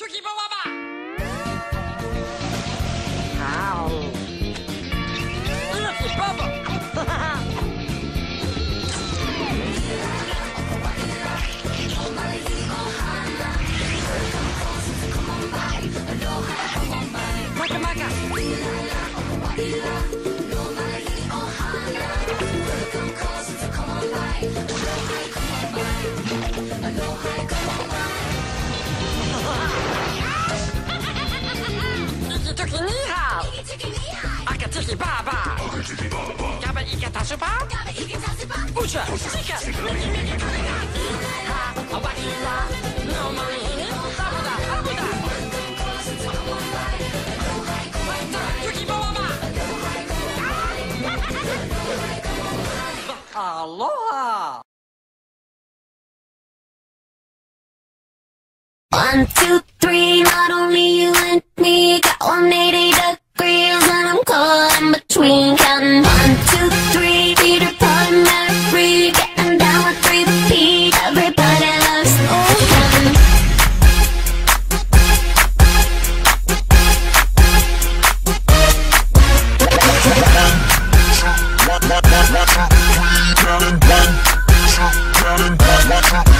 Tuki Bawaba! Tuki Baba! Gaba Ika Tasuba! Ucha! Sika! Miki Miki Kariga! Ha! Awakila! No Marine! Sabuda! Sabuda! Tuki Bawaba! Aloha! One, two, three, not only you and me got 180 One, two, three.